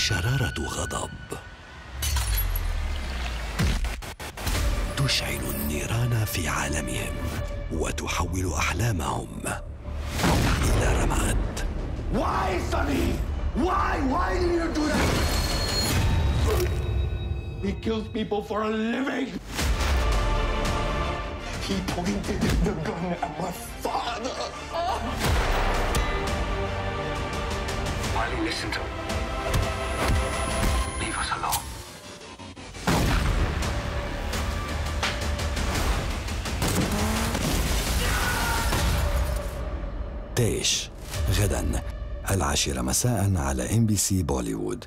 شرارة غضب تشعل النيران في عالمهم وتحول أحلامهم إلى رماد Why, Sonny? Why? Why did you do that? He kills people for a living. He pointed the gun at my father. Finally, listen to me. تيش غدا. العاشرة مساء على ام بي سي بوليوود